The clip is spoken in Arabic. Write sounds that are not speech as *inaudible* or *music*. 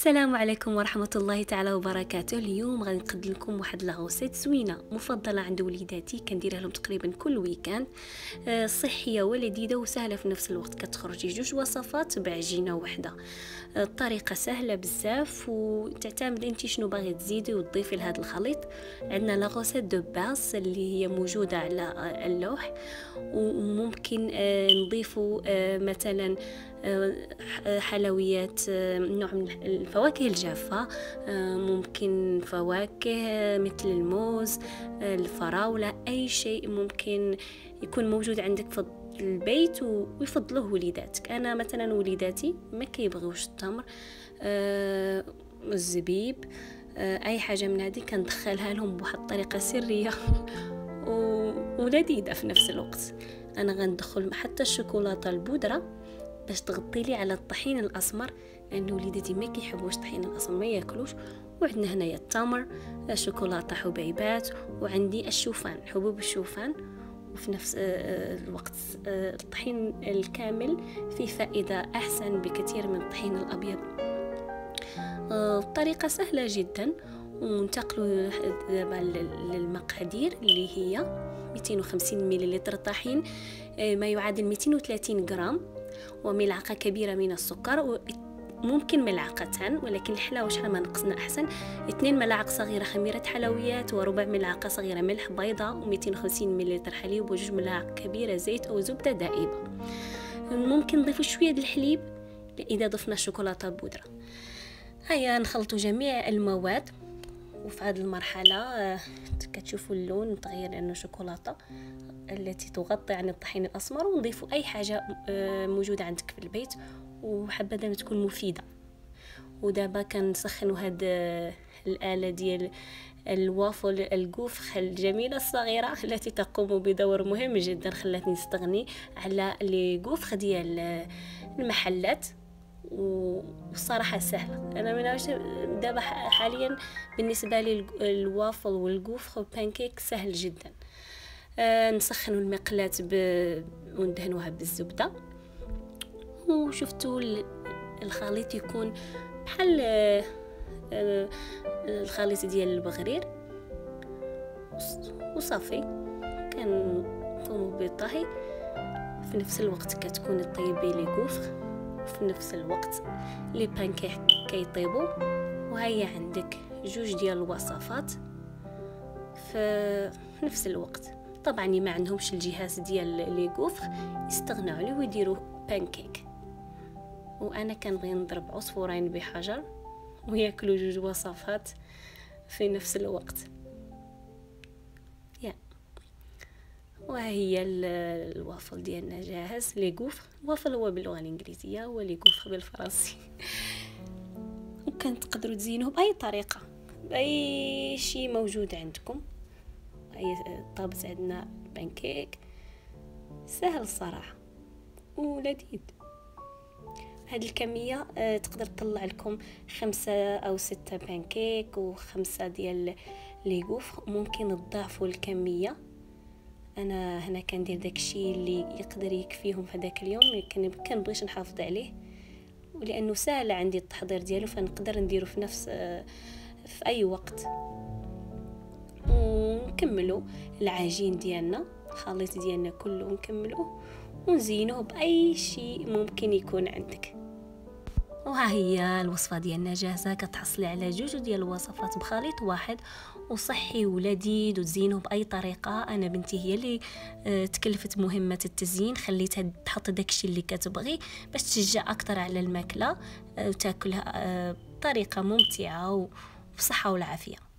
السلام عليكم ورحمة الله تعالى وبركاته. اليوم غادي نقدم لكم واحد la recette زوينة مفضلة عند وليداتي كنديرها لهم تقريبا كل week-end آه، صحية ولذيذة وسهلة في نفس الوقت كتخرجي جوج وصفات بعجينة واحدة آه، الطريقة سهلة بزاف وتعتمد انت شنو باغي تزيدي وتضيفي لهذا الخليط. عندنا la recette de base اللي هي موجودة على اللوح وممكن آه، نضيفوا مثلا حلويات نوع من الفواكه الجافة ممكن فواكه مثل الموز الفراولة أي شيء ممكن يكون موجود عندك في البيت ويفضله وليداتك. أنا مثلا وليداتي ما كيبغيوش التمر الزبيب أي حاجة من هذه كندخلها لهم بواحد الطريقة سرية *laughs* ولذيذة في نفس الوقت. أنا غندخل حتى الشوكولاتة البودرة باش تغطي لي على الطحين الأسمر لأن وليداتي ما كيحبوش الطحين الأسمر ما ياكلوش. وعندنا هنايا التمر شوكولاته حبيبات وعندي الشوفان حبوب الشوفان. وفي نفس آه، آه، الوقت آه، الطحين الكامل فيه فائدة أحسن بكثير من الطحين الأبيض. الطريقة سهلة جدا. وننتقلوا دابا للمقادير اللي هي 250 ملل طحين ما يعادل 230 غرام. وملعقة كبيرة من السكر ممكن ملعقتان ولكن الحلاوة شحال ما نقصنا أحسن. اثنين ملاعق صغيرة خميرة حلويات وربع ملعقة صغيرة ملح بيضة و250 ملل حليب وجوج ملاعق كبيرة زيت أو زبدة دائبة. ممكن نضيف شوية الحليب إذا ضفنا الشوكولاتة بودرة هيا نخلطوا جميع المواد وفي هذه المرحلة آه، كتشوفوا اللون تغير لأنه شوكولاتة التي تغطي عن الطحين الأسمر ونضيفوا أي حاجة آه، موجودة عندك في البيت وحبذا تكون مفيدة. ودابا كنسخنوا هاد آه، الآلة ديال الوافل الجوفخ الجميلة الصغيرة التي تقوم بدور مهم جدا خلاتني نستغني على لي جوفخ ديال المحلات. والصراحه سهلة. أنا من دابا حاليا بالنسبة لي الوافل والجوفر بانكيك سهل جدا. آه نسخنوا المقلاة ب... وندهنوها بالزبدة. وشفتوا الخليط يكون بحال آه الخليط ديال البغرير. وصافي. كنقوموا بالطهي. في نفس الوقت كتكون طيبي les gaufres في نفس الوقت. les pancakes كيطيبوا وهيا عندك جوج ديال الوصفات في نفس الوقت. طبعا ما عندهمش الجهاز ديال les gaufres يستغنوا عليه ويديروا بانكيك. وأنا كنبغي نضرب عصفورين بحجر وياكلوا جوج وصفات في نفس الوقت. وهي الوافل ديالنا جاهز؟ les gaufres ال waffle هو باللغة الإنجليزية و les gaufres بالفرنسي. *laughs* وكان تقدروا تزينوه بأي طريقة بأي شيء موجود عندكم. أي طابت عندنا بانكيك. سهل الصراحة ولذيذ. هاد الكمية آه، تقدر تطلع لكم خمسة أو ستة بانكيك وخمسة ديال لي ممكن تضاعفوا الكمية. أنا هنا كندير داكشي اللي يقدر يكفيهم في هذاك اليوم لكن كنبغيش نحافظ عليه. ولأنه سهل عندي التحضير ديالو فنقدر نديرو في نفس في أي وقت. ونكملو العجين ديالنا الخليط ديالنا كله نكملوه ونزينوه بأي شيء ممكن يكون عندك. وها هي الوصفة ديالنا جاهزه كتحصلي على جوج ديال الوصفات بخليط واحد. وصحي ولذيذ وتزينه بأي طريقة. أنا بنتي هي اللي آه، تكلفت مهمة التزيين خليتها تحط داكشي اللي كتبغي باش تشجع أكثر على الماكلة آه، وتاكلها آه، بطريقة ممتعة وبصحة والعافية.